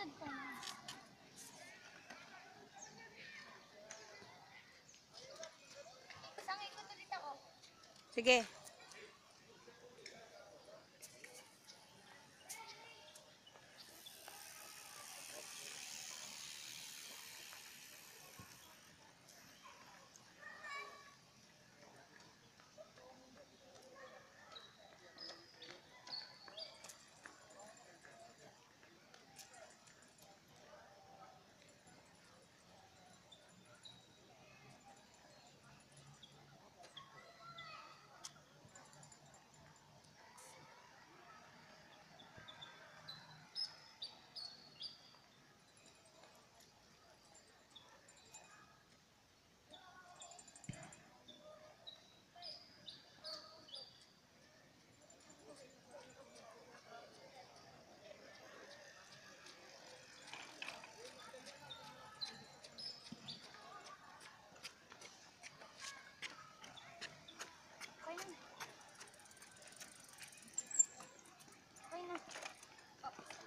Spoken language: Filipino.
Susunod pa. Isang ikot. Sige.